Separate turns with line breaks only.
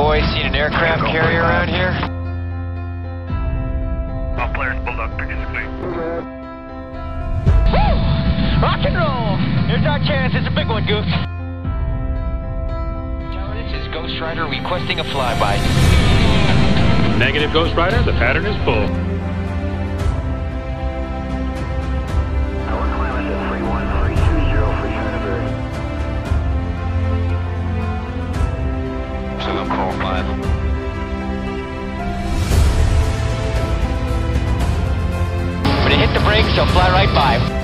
boys seen an aircraft carrier around here?
All players Bulldog participate.
Rock and roll! Here's our chance. It's a big one, Goose. Tower, This is Ghost Rider requesting a flyby.
Negative Ghost Rider, the pattern is full.
Five. When it hit the brakes, they'll fly right by.